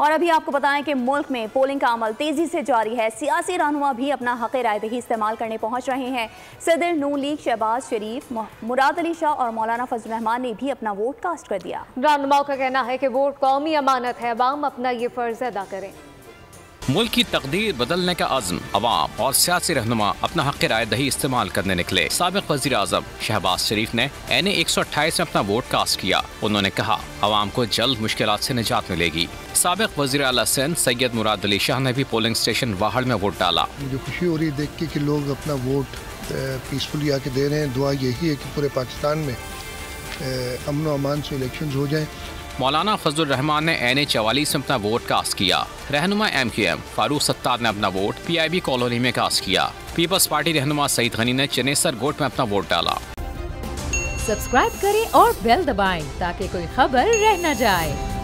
और अभी आपको बताएँ कि मुल्क में पोलिंग का अमल तेज़ी से जारी है। सियासी रहनुमा भी अपना हक रायदही इस्तेमाल करने पहुँच रहे हैं। सदर नू लीग शहबाज शरीफ मुराद अली शाह और मौलाना फजल रहमान ने भी अपना वोट कास्ट कर दिया। रहनुमाओं का कहना है कि वोट कौमी अमानत है। अवाम अपना ये फ़र्ज़ अदा करें। मुल्क की तकदीर बदलने का आज़म अवाम और सियासी रहनुमा अपना हक राय दही इस्तेमाल करने निकले। सबक वजी अजम शहबाज शरीफ ने एन ए एक सौ अट्ठाईस में अपना वोट कास्ट किया। उन्होंने कहा अवाम को जल्द मुश्किल से निजात मिलेगी। सबक वजी अला सिंध सैयद मुराद अली शाह ने भी पोलिंग स्टेशन वाहड़ में वोट डाला। मुझे खुशी हो रही देख के कि लोग अपना वोट पीसफुली आके दे रहे हैं। दुआ यही है कि पूरे पाकिस्तान में अमन अमान से इलेक्शन हो जाए। मौलाना फजल रहमान ने एन ए चवालीस में अपना वोट कास्ट किया। रहनुमा M Q M, Farooq Sattar ने अपना vote, P I B colony में कास्ट किया। पीपल्स पार्टी रहनुमा सईद गनी ने चनेसर गोट में अपना वोट डाला। सब्सक्राइब करें और बेल दबाएँ ताकि कोई खबर रह न जाए।